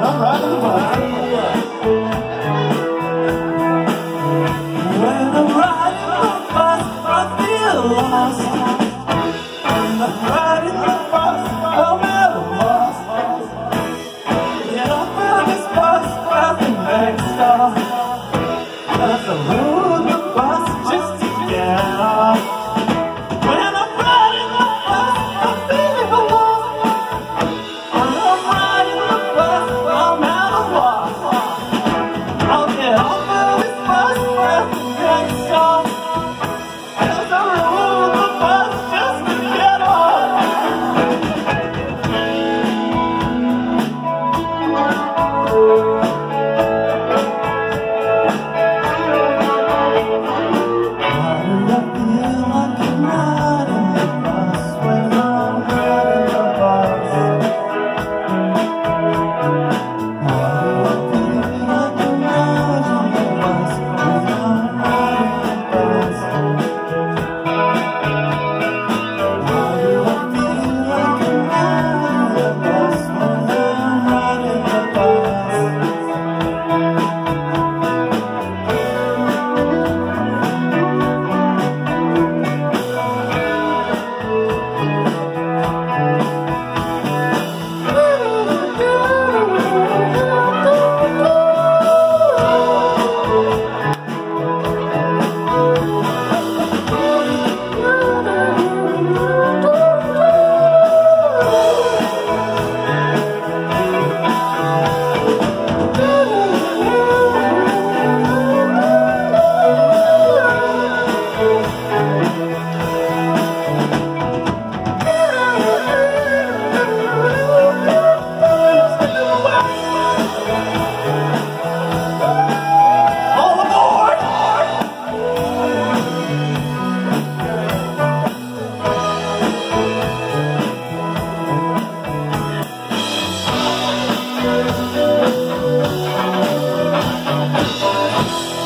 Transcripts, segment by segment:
the when I'm riding the bus, I the feel lost. When I'm riding the bus, I'm this bus, the next stop.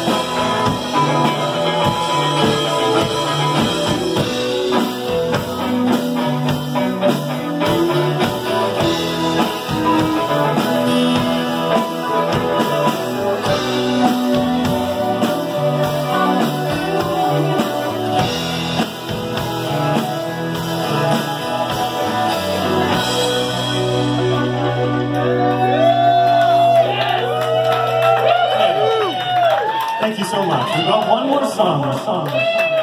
Thank you so much. We've got one more song. song.